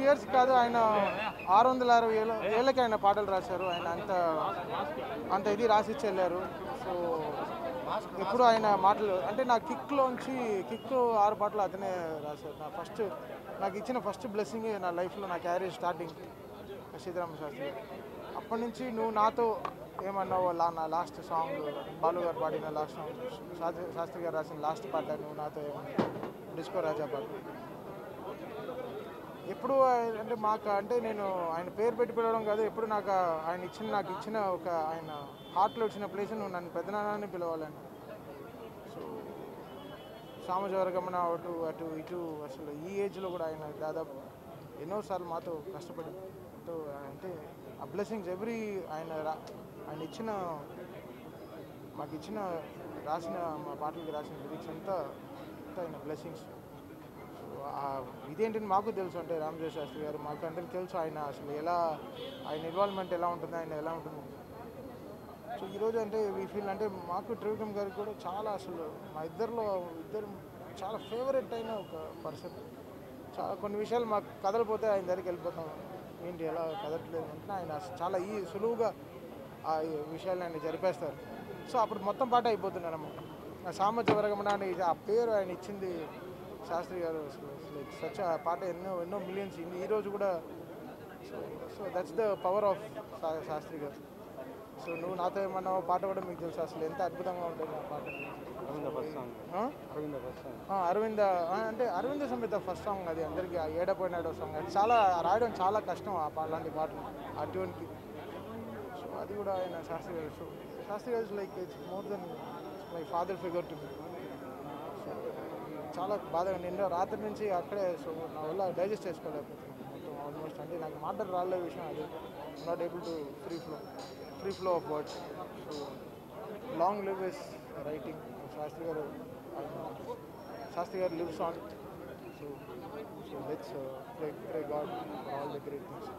Years కాదు ఆయన ఆరు వందల అరవై ఏళ్ళ ఏళ్ళకి ఆయన పాటలు రాశారు. ఆయన అంత అంత ఇది రాసిచ్చి వెళ్ళారు సో ఎప్పుడు ఆయన మాటలు అంటే నా కిక్లోంచి కిక్ ఆరు పాటలు అతనే రాశారు. నా ఫస్ట్ నాకు ఇచ్చిన ఫస్ట్ బ్లెస్సింగ్ నా లైఫ్లో నా క్యారియర్ స్టార్టింగ్ సీతారామ శాస్త్రి అప్పటి నుంచి నువ్వు నాతో ఏమన్నావు లా నా లాస్ట్ సాంగ్ బాలు గారు పాడిన లాస్ట్ సాంగ్ శాస్త్రి శాస్త్రి గారు రాసిన లాస్ట్ పాట నువ్వు నాతో డిస్కో రాజా పాట. ఎప్పుడు అంటే మాకు అంటే నేను ఆయన పేరు పెట్టి పిలవడం కాదు ఎప్పుడు నాకు ఆయన ఇచ్చిన నాకు ఇచ్చిన ఒక ఆయన హార్ట్లో ఇచ్చిన ప్లేస్ నువ్వు నన్ను పెద్దనాన్నని పిలవాలని. సో సామజవరగమన అటు అటు ఇటు అసలు ఈ ఏజ్లో కూడా ఆయన దాదాపు ఎన్నోసార్లు మాతో కష్టపడి అంటే ఆ బ్లెస్సింగ్స్ ఎవ్రీ ఆయన రా- ఆయన ఇచ్చిన మాకు ఇచ్చిన రాసిన మా పాటలకి రాసిన లిరిక్స్ అంతా అంతా ఆయన బ్లెస్సింగ్స్ ఇదేంటని మాకు తెలుసు. అంటే రామజోష్ శాస్త్రి గారు మాకు అంటే తెలుసు ఆయన అసలు ఎలా ఆయన ఇన్వాల్వ్మెంట్ ఎలా ఉంటుంది ఆయన ఎలా ఉంటుంది. సో ఈరోజు అంటే వీ ఫీల్ అంటే మాకు త్రివిక్రమ్ గారికి కూడా చాలా అసలు మా ఇద్దరిలో ఇద్దరు చాలా ఫేవరెట్ అయిన ఒక పర్సన్ చాలా కొన్ని విషయాలు మాకు కదలిపోతే ఆయన దగ్గరికి వెళ్ళిపోతాం. ఏంటి ఎలా కదలట్లేదు అంటే ఆయన చాలా ఈ సులువుగా ఆ విషయాలు ఆయన జరిపేస్తారు. సో అప్పుడు మొత్తం పాట అయిపోతున్నారు అన్నమాట ఆ సామర్థ్య వరగమన అని ఆ పేరు ఆయన ఇచ్చింది శాస్త్రి గారు. లైక్ సచ్ ఆ పాట ఎన్నో ఎన్నో మిలియన్స్ ఈ రోజు కూడా so that's the power of Shastri garu. So నువ్వు నాతో ఏమన్నా పాట కూడా మీకు తెలుసు అసలు ఎంత అద్భుతంగా ఉంటుంది ఆ పాట. అరవింద అంటే అరవింద సమేత ఫస్ట్ సాంగ్ అది అందరికీ ఏడపోయినాడో సాంగ్ అది చాలా రాయడం చాలా కష్టం ఆ అలాంటి పాటలు ఆ ట్యూన్కి అది కూడా ఆయన Sastry garu so Shastri garu like it's more than my father figure to me so చాలా బాధగా నిన్న రాత్రి నుంచి అక్కడే సో నా వల్ల డైజెస్ట్ చేసుకోలేకపోతున్నాను మొత్తం ఆల్మోస్ట్ అంటే నాకు మాటలు రాలే విషయం అది. Not able to free flow free flow of words so long live is writing Shastri garu Shastri garu lives on so so let's pray pray God all the great things